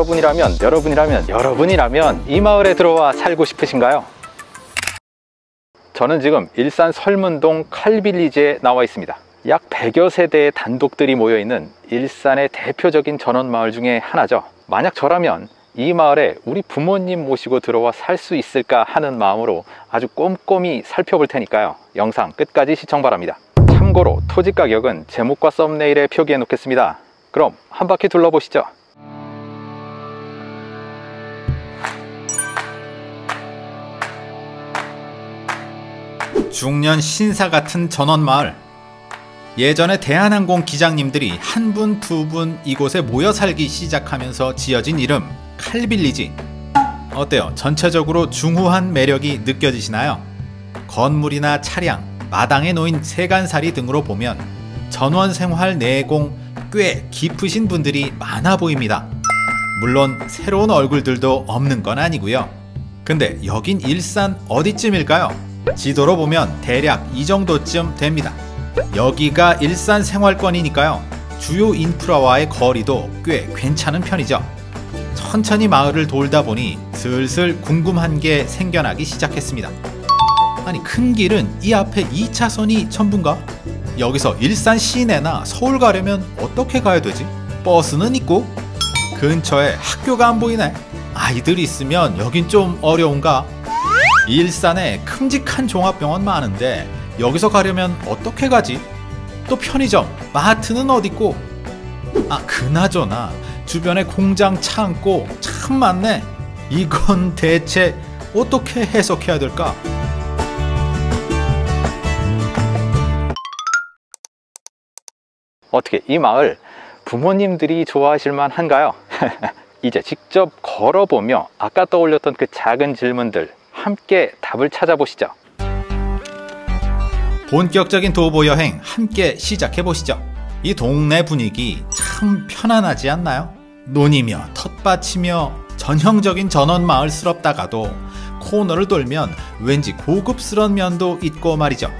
여러분이라면 여러분이라면 여러분이라면 이 마을에 들어와 살고 싶으신가요? 저는 지금 일산 설문동 칼빌리지에 나와 있습니다. 약 100여 세대의 단독들이 모여 있는 일산의 대표적인 전원 마을 중에 하나죠. 만약 저라면 이 마을에 우리 부모님 모시고 들어와 살 수 있을까 하는 마음으로 아주 꼼꼼히 살펴볼 테니까요. 영상 끝까지 시청 바랍니다. 참고로 토지 가격은 제목과 썸네일에 표기해 놓겠습니다. 그럼 한 바퀴 둘러보시죠. 중년 신사 같은 전원마을 예전에 대한항공 기장님들이 한 분, 두 분 이곳에 모여 살기 시작하면서 지어진 이름 칼빌리지 어때요? 전체적으로 중후한 매력이 느껴지시나요? 건물이나 차량, 마당에 놓인 세간살이 등으로 보면 전원 생활 내공 꽤 깊으신 분들이 많아 보입니다. 물론 새로운 얼굴들도 없는 건 아니고요. 근데 여긴 일산 어디쯤일까요? 지도로 보면 대략 이 정도쯤 됩니다. 여기가 일산 생활권이니까요. 주요 인프라와의 거리도 꽤 괜찮은 편이죠. 천천히 마을을 돌다 보니 슬슬 궁금한 게 생겨나기 시작했습니다. 아니 큰 길은 이 앞에 2차선이 전부인가? 여기서 일산 시내나 서울 가려면 어떻게 가야 되지? 버스는 있고 근처에 학교가 안 보이네. 아이들 있으면 여긴 좀 어려운가? 일산에 큼직한 종합병원 많은데 여기서 가려면 어떻게 가지? 또 편의점, 마트는 어딨고? 아 그나저나 주변에 공장 창고 참 많네. 이건 대체 어떻게 해석해야 될까? 어떻게 이 마을 부모님들이 좋아하실 만한가요? 이제 직접 걸어보며 아까 떠올렸던 그 작은 질문들 함께 답을 찾아보시죠. 본격적인 도보 여행 함께 시작해 보시죠. 이 동네 분위기 참 편안하지 않나요? 논이며 텃밭이며 전형적인 전원 마을스럽다가도 코너를 돌면 왠지 고급스런 면도 있고 말이죠.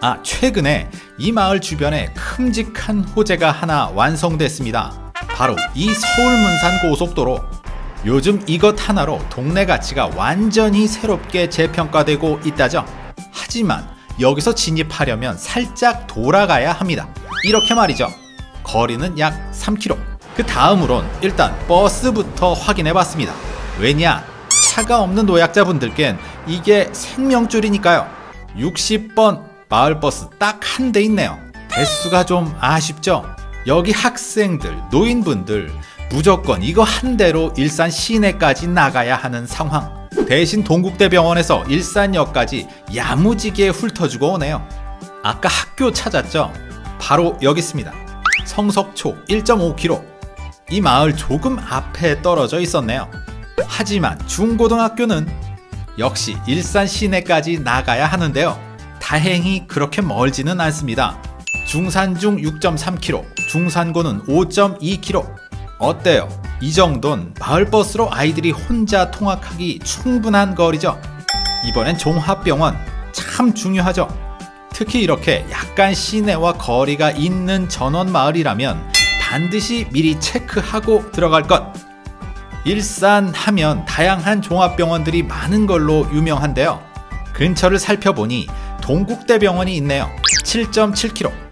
아, 최근에 이 마을 주변에 큼직한 호재가 하나 완성됐습니다. 바로 이 서울 문산 고속도로. 요즘 이것 하나로 동네 가치가 완전히 새롭게 재평가되고 있다죠. 하지만 여기서 진입하려면 살짝 돌아가야 합니다. 이렇게 말이죠. 거리는 약 3km. 그 다음으론 일단 버스부터 확인해 봤습니다. 왜냐? 차가 없는 노약자분들겐 이게 생명줄이니까요. 60번 마을버스 딱 한 대 있네요. 대수가 좀 아쉽죠? 여기 학생들, 노인분들 무조건 이거 한 대로 일산 시내까지 나가야 하는 상황. 대신 동국대병원에서 일산역까지 야무지게 훑어주고 오네요. 아까 학교 찾았죠? 바로 여기 있습니다. 성석초 1.5km. 이 마을 조금 앞에 떨어져 있었네요. 하지만 중고등학교는 역시 일산 시내까지 나가야 하는데요. 다행히 그렇게 멀지는 않습니다. 중산중 6.3km, 중산고는 5.2km. 어때요? 이 정도는 마을버스로 아이들이 혼자 통학하기 충분한 거리죠? 이번엔 종합병원 참 중요하죠? 특히 이렇게 약간 시내와 거리가 있는 전원 마을이라면 반드시 미리 체크하고 들어갈 것. 일산 하면 다양한 종합병원들이 많은 걸로 유명한데요. 근처를 살펴보니 동국대병원이 있네요. 7.7km.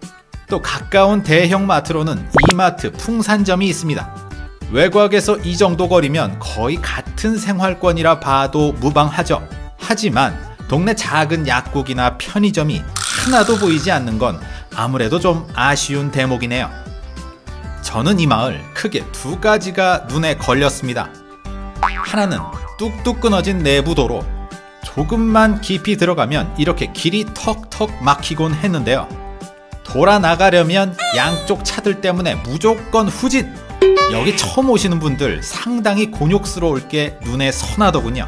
또 가까운 대형 마트로는 이마트 풍산점이 있습니다. 외곽에서 이 정도 거리면 거의 같은 생활권이라 봐도 무방하죠. 하지만 동네 작은 약국이나 편의점이 하나도 보이지 않는 건 아무래도 좀 아쉬운 대목이네요. 저는 이 마을 크게 두 가지가 눈에 걸렸습니다. 하나는 뚝뚝 끊어진 내부 도로. 조금만 깊이 들어가면 이렇게 길이 턱턱 막히곤 했는데요. 돌아 나가려면 양쪽 차들 때문에 무조건 후진! 여기 처음 오시는 분들 상당히 곤욕스러울 게 눈에 선하더군요.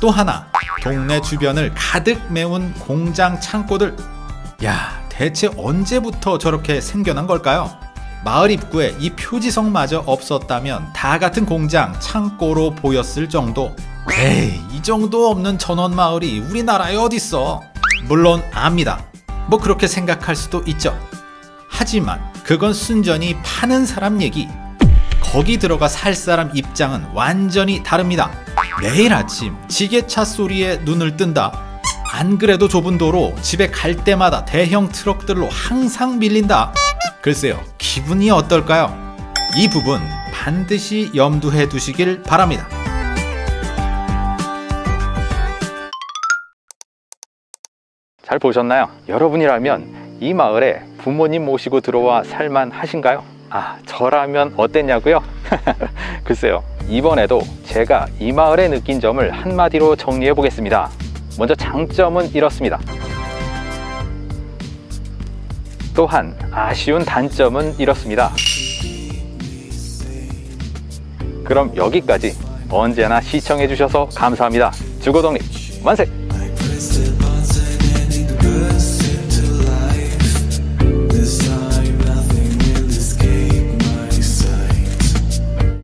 또 하나, 동네 주변을 가득 메운 공장 창고들. 야, 대체 언제부터 저렇게 생겨난 걸까요? 마을 입구에 이 표지성마저 없었다면 다 같은 공장 창고로 보였을 정도. 에이, 이 정도 없는 전원 마을이 우리나라에 어딨어? 물론 압니다. 뭐 그렇게 생각할 수도 있죠. 하지만 그건 순전히 파는 사람 얘기. 거기 들어가 살 사람 입장은 완전히 다릅니다. 매일 아침 지게차 소리에 눈을 뜬다. 안 그래도 좁은 도로 집에 갈 때마다 대형 트럭들로 항상 밀린다. 글쎄요, 기분이 어떨까요? 이 부분 반드시 염두해 두시길 바랍니다. 잘 보셨나요? 여러분이라면 이 마을에 부모님 모시고 들어와 살만 하신가요? 아, 저라면 어땠냐고요? 글쎄요. 이번에도 제가 이 마을에 느낀 점을 한마디로 정리해 보겠습니다. 먼저 장점은 이렇습니다. 또한 아쉬운 단점은 이렇습니다. 그럼 여기까지 언제나 시청해 주셔서 감사합니다. 주거독립 만세!